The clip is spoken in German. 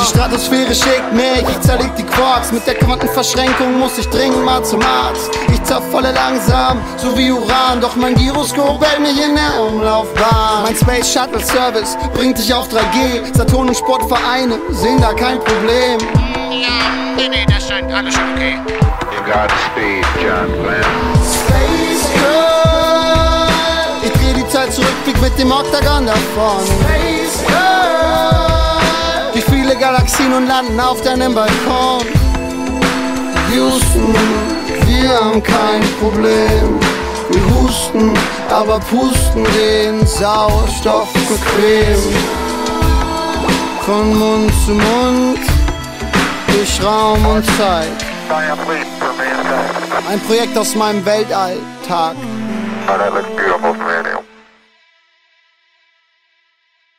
Die Stratosphäre schickt mich, ich zerleg die Quarks. Mit der Quantenverschränkung muss ich dringend mal zum Arzt. Ich zerfalle langsam, so wie Uran. Doch mein Gyroskop hält mich in der Umlaufbahn. Mein Space Shuttle Service bringt dich auf 3G Saturn und Sportvereine sehen da kein Problem. Ja, nee, nee, das scheint alles schon okay Godspeed, John Glenn. Dreh die Zeit zurück, flieg mit dem Octagon davon Space viele Galaxien und landen auf deinem Balkon Houston, wir haben kein Problem Wir husten, aber pusten den Sauerstoff bequem Von Mund zu Mund, durch Raum und Zeit. Ein Projekt aus meinem Weltalltag. Oh, that looks beautiful here.